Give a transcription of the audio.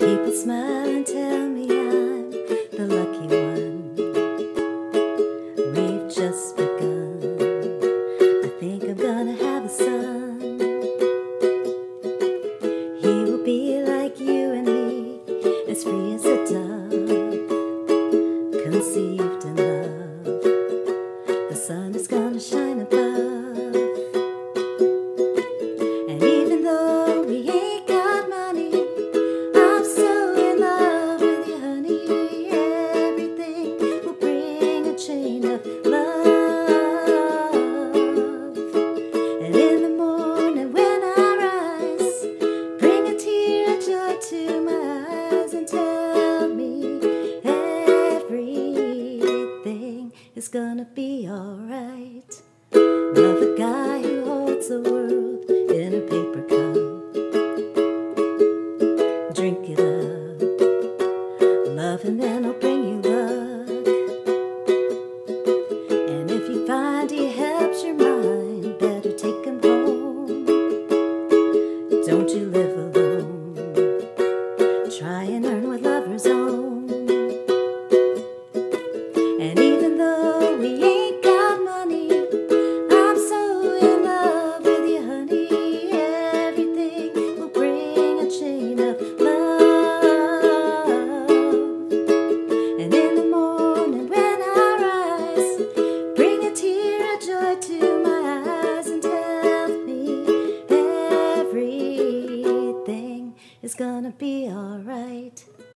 People smile and tell me I'm the lucky one. We've just begun. I think I'm gonna have a son. He will be like you and me, as free as a dove, conceived in love. The sun is gonna shine above. Is gonna be alright. Love a guy who holds the world in a paper cup. Drink it up. Love him and he'll bring you luck. And if you find he helps your mind, better take him home. Don't you live alone. we ain't got money. I'm so in love with you, honey. Everything will bring a chain of love. And in the morning when I rise, bring a tear of joy to my eyes and tell me everything is gonna be alright.